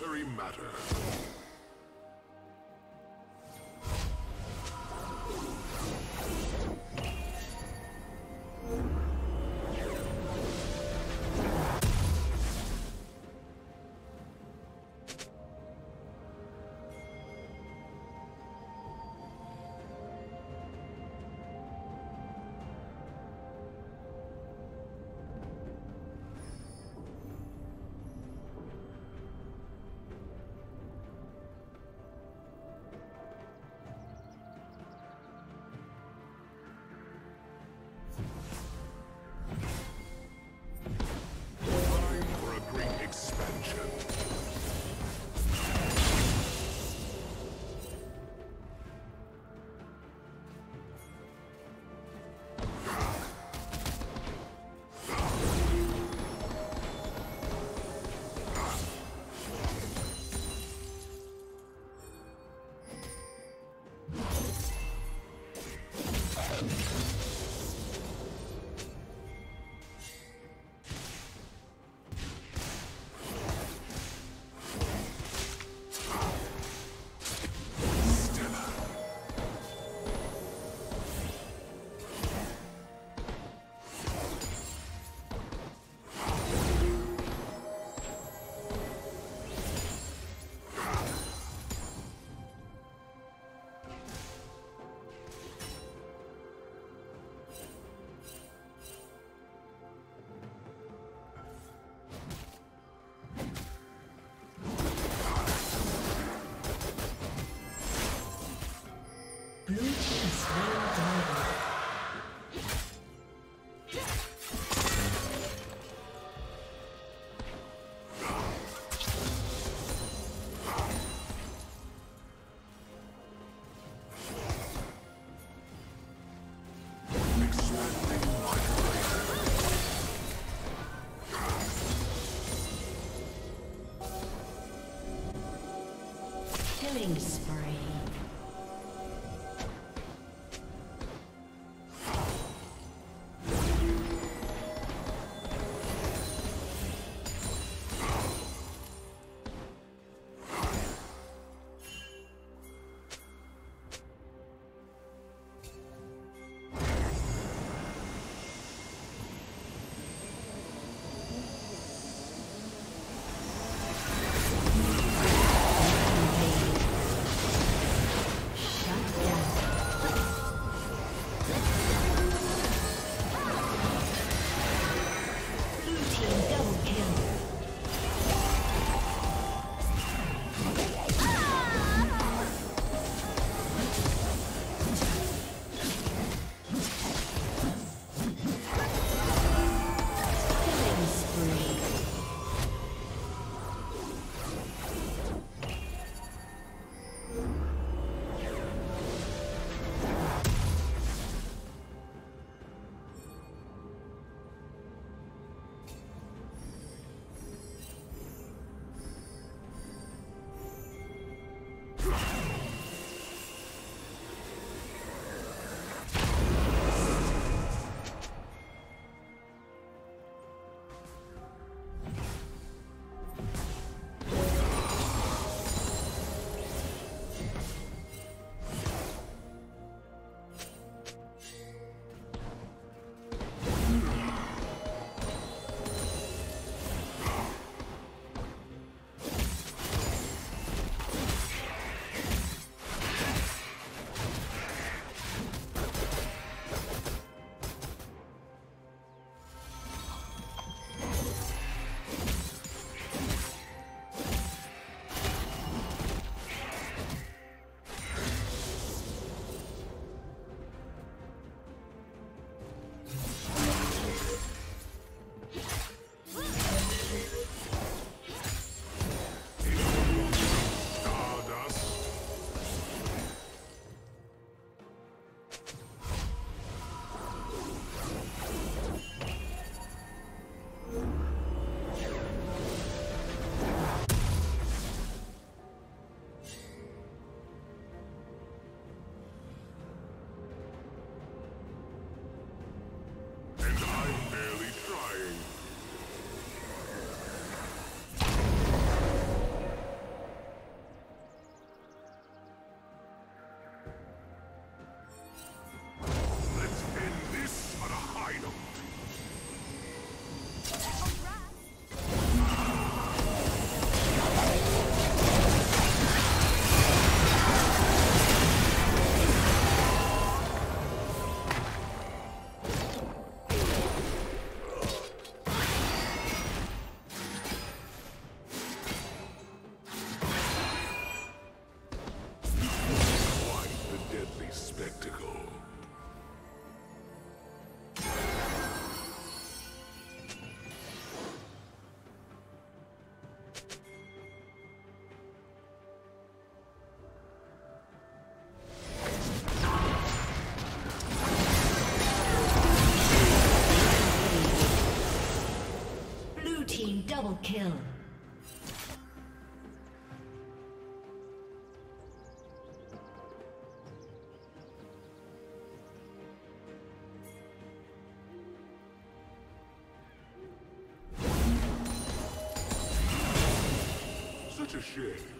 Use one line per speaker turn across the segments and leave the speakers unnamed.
the necessary matter.
Blue I kill.
Such a shame.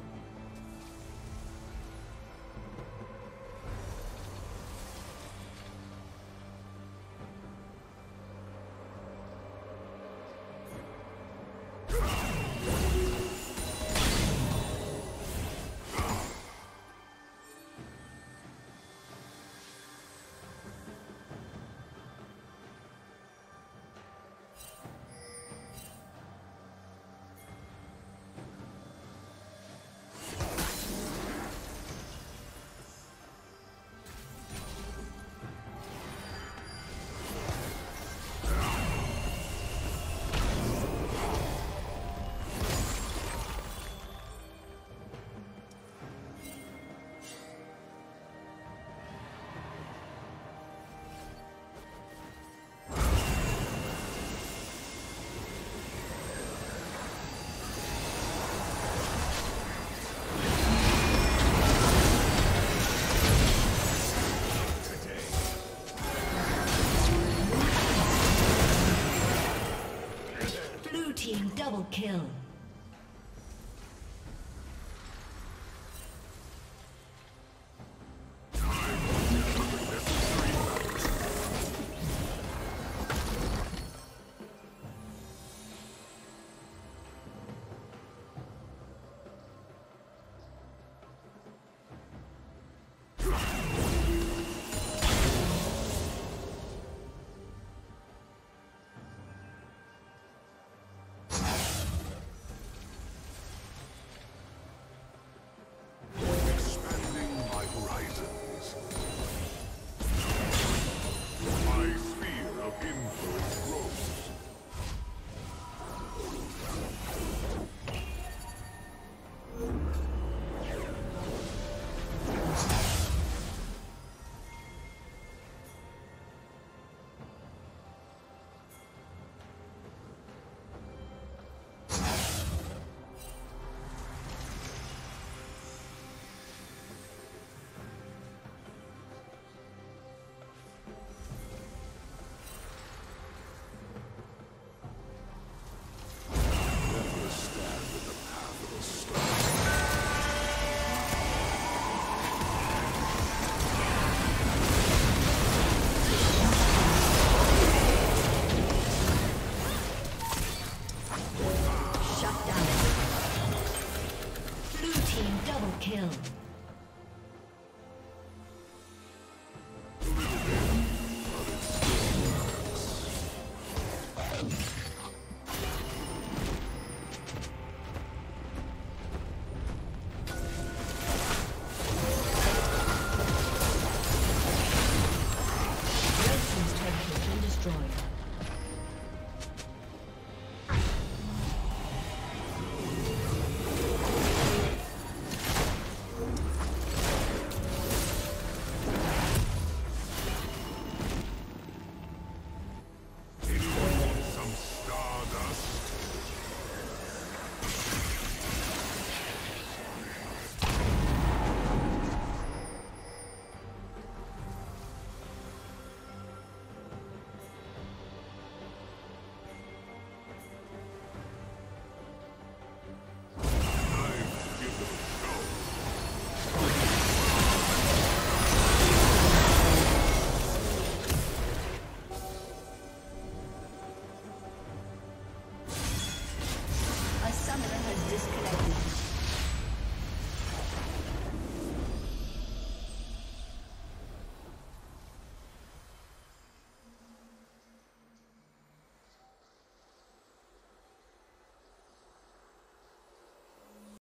Kill.